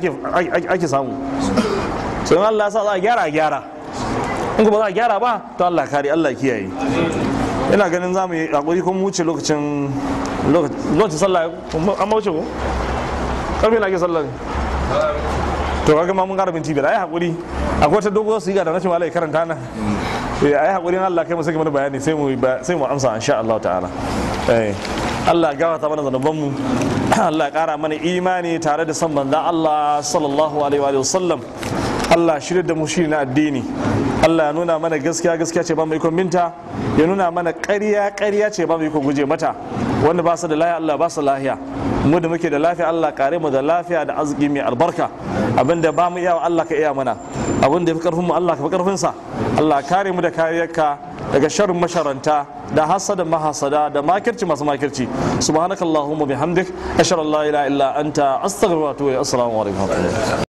ake samu. Sai Allah ya sa za a gyara a gyara. In kuma za a gyara ba to Allah kare Allah kiyaye. Ina ganin za mu yi haƙuri kuma wuce lokacin lokacin sallah an wuce ko? Karfe na ake sallah to kaga ma mun gara binti biyar. Ai haƙuri akwai ta dogo su yi da rashin malai karanta nan. Eh ai haƙuri Allah kai mu sai mana bayani sai mu sai mu amsa insha Allah ta'ala. Eh Allah ya gafarta mana zanuban mu. Allah kara mana imani tare da san manzon Allah sallallahu alaihi wa sallam. Allah shirya da mu shi na addini. Allah ya nuna mana gaskiya gaskiya ce ba mu ikon binta. Ya nuna mana ƙarya ƙarya ce ba mu ikon guje mata. Wanda ba su da lafiya Allah ba su lafiya mu da muke da lafiya Allah kare mu da lafiya da arziki mai albarka. Abinda ba mu iya wa Allah ka iya mana. Abinda ya fi ƙarfin mu Allah ka fi ƙarfin sa Allah kare mu da kariyarka daga sharrin masharanta da hasada mahasada da makirci masu makirci. Subhanakallahumma bihamdik ashhadu an la ilaha illa anta astaghfiruka wa atubu ilaik assalamu alaikum.